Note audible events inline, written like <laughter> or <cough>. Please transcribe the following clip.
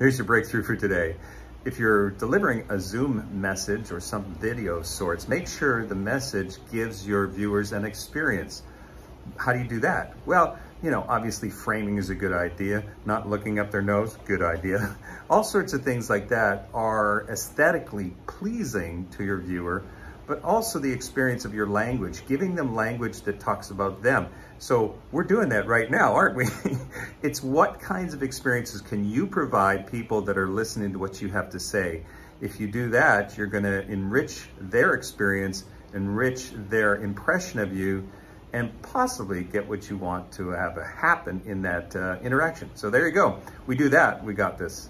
Here's your breakthrough for today. If you're delivering a Zoom message or some video of sorts, make sure the message gives your viewers an experience. How do you do that? Well, you know, obviously framing is a good idea. Not looking up their nose, good idea. <laughs> All sorts of things like that are aesthetically pleasing to your viewer, but also the experience of your language, giving them language that talks about them. So we're doing that right now, aren't we? <laughs> it's what kinds of experiences can you provide people that are listening to what you have to say? If you do that, you're gonna enrich their experience, enrich their impression of you, and possibly get what you want to have happen in that uh, interaction. So there you go. We do that, we got this.